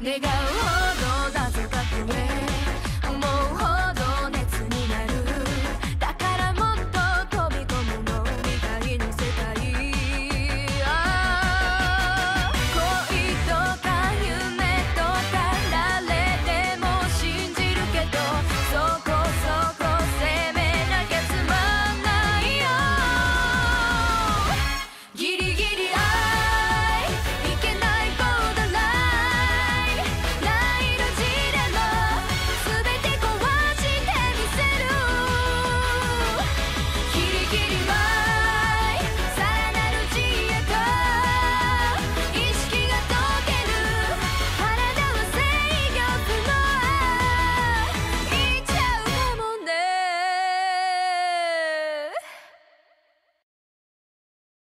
내가